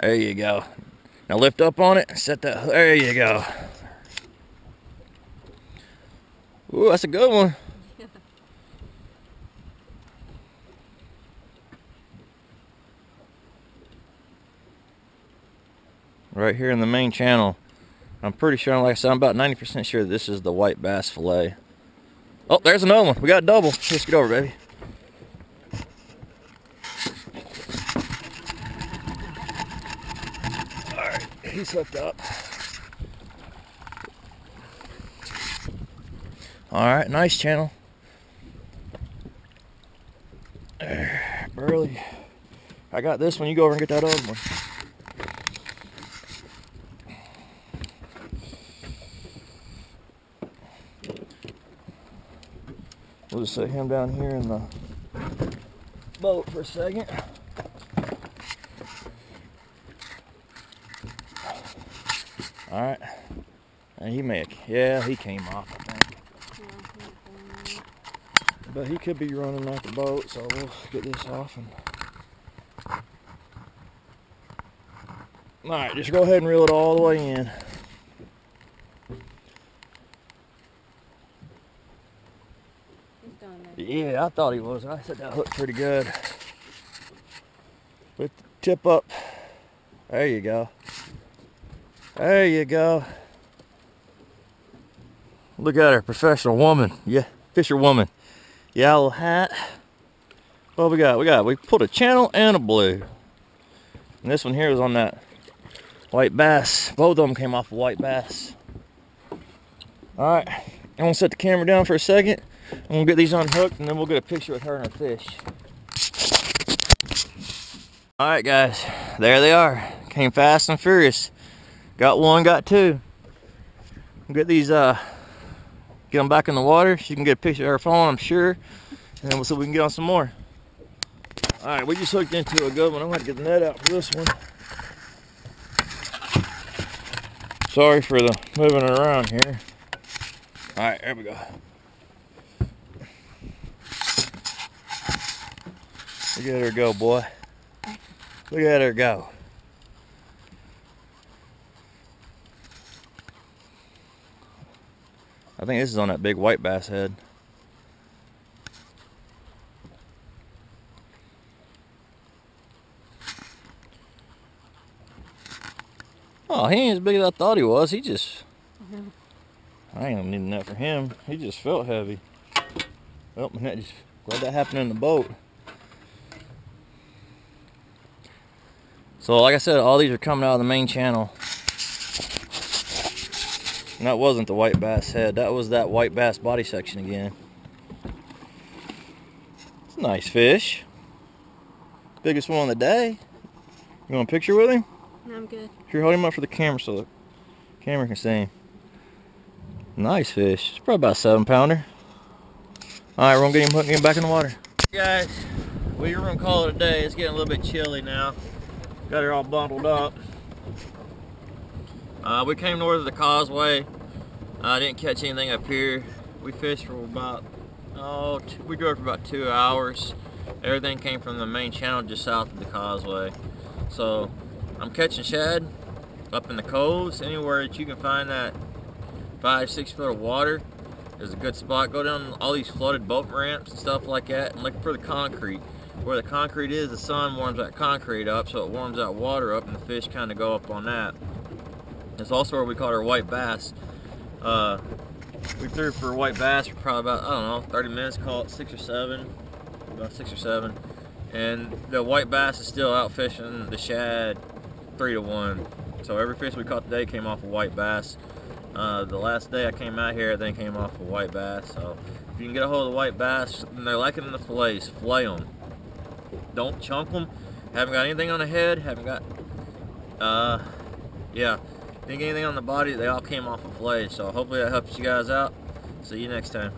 There you go. Now lift up on it. Set that. There you go. Ooh, that's a good one. right here in the main channel. I'm pretty sure, like I said, I'm about 90% sure this is the white bass fillet. Oh, there's another one. We got double. Let's get over, baby. He's hooked up. Alright, nice channel. There, Burley. I got this one. You go over and get that other one. We'll just set him down here in the boat for a second. All right. And he may, yeah, he came off, I think. But he could be running out the boat, so we'll get this off and. All right, just go ahead and reel it all the way in. Yeah, I thought he was. I said that hooked pretty good. With the tip up. There you go. There you go. Look at her, professional woman. Yeah, fisher woman. Yellow hat. What we got? We got, we put a channel and a blue. And this one here was on that white bass. Both of them came off of white bass. All right, I'm gonna set the camera down for a second. And we'll get these unhooked and then we'll get a picture with her and her fish. All right, guys, there they are. Came fast and furious. Got one, got two. Get these, uh, get them back in the water. She can get a picture of her phone, I'm sure. And we'll see if we can get on some more. All right, we just hooked into a good one. I'm gonna get the net out for this one. Sorry for the moving around here. All right, there we go. Look at her go, boy. Look at her go. I think this is on that big white bass head. Oh, he ain't as big as I thought he was. He just... Mm -hmm. I ain't needing that for him. He just felt heavy. Well, that just, glad that happened in the boat. So like I said, all these are coming out of the main channel. And that wasn't the white bass head. That was that white bass body section again. It's a nice fish. Biggest one of the day. You want a picture with him? No, I'm good. Here, hold him up for the camera so the camera can see him. Nice fish. It's probably about a seven pounder. All right, we're gonna get him hooked and get him back in the water. Guys, we are gonna call it a day. It's getting a little bit chilly now. Got her all bundled up. Uh, we came north of the causeway. I uh, didn't catch anything up here. We fished for about, oh, we drove for about two hours. Everything came from the main channel just south of the causeway. So I'm catching shad up in the coves, anywhere that you can find that five, six foot of water is a good spot. Go down all these flooded boat ramps and stuff like that and look for the concrete where the concrete is, the sun warms that concrete up, so it warms that water up, and the fish kind of go up on that. It's also where we caught our white bass. Uh, we threw for white bass for probably about, I don't know, 30 minutes, call it six or seven, about six or seven. And the white bass is still out fishing the shad three to one. So every fish we caught today came off a white bass. Uh, the last day I came out here, they came off a white bass. So if you can get a hold of the white bass, and they're liking the fillets, flay them don't chunk them. Haven't got anything on the head. Haven't got, uh, yeah, didn't anything on the body. They all came off a of. So hopefully that helps you guys out. See you next time.